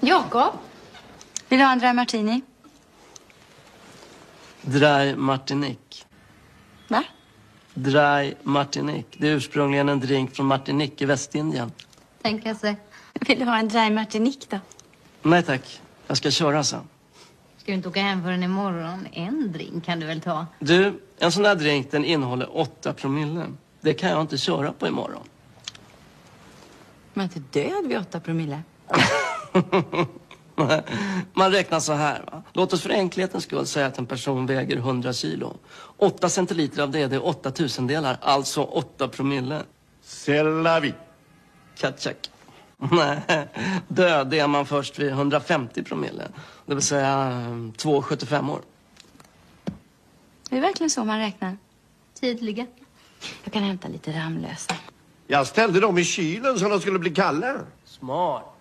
Jakob? Vill du ha en dry martini? Dry Martinique. Va? Dry Martinique. Det är ursprungligen en drink från Martinique i Västindien. Tänka sig. Vill du ha en dry martinique då? Nej tack. Jag ska köra sen. Ska du inte åka hem förrän imorgon? En drink kan du väl ta? Du, en sån där drink den innehåller 8 promille. Det kan jag inte köra på imorgon. Man är inte död vid åtta promille. Man räknar så här. Va? Låt oss för enkelhetens skull säga att en person väger 100 kilo. 8 centiliter av det, det är 8 tusendelar, alltså 8 promille. C'est la vie. Katschak. Nej, död är man först vid 150 promille. Det vill säga eh, 2,75 år. Det är verkligen så man räknar. Tydligen. Jag kan hämta lite Ramlösa. Jag ställde dem i kylen så de skulle bli kalla. Smart.